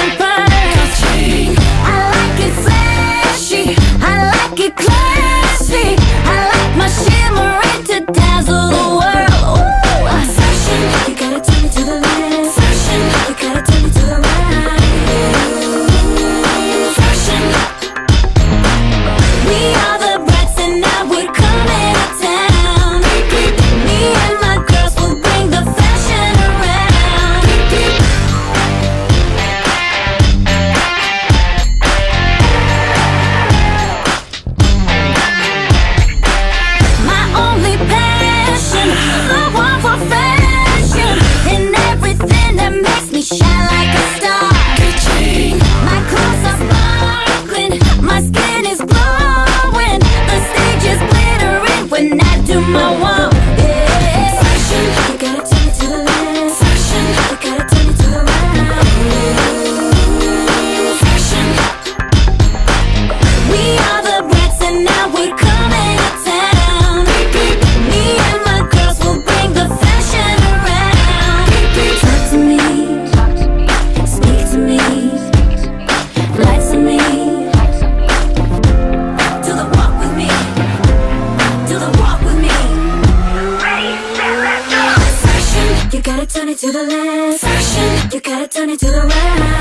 Everybody turn it to the left. Fashion. You gotta turn it to the right.